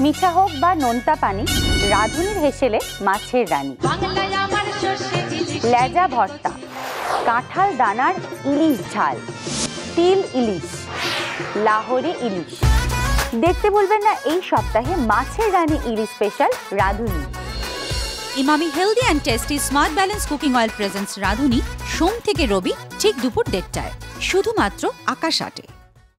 মিঠা হোক বা নোনতা পানি রাঁধুনির হেসেলে মাছের রানী। লেজা ভর্তা কাঁঠাল দানার ইলিশ ঝাল তিল ইলিশ লাহোরি ইলিশ। দেখতে ভুলবেন না এই সপ্তাহে মাছের রানী ইলিশ special Radhuni. Emami healthy and tasty smart balance cooking oil presence Radhuni সোম থেকে রবি ঠিক দুপুর দেড়টায়। শুধুমাত্র আকাশ আটে।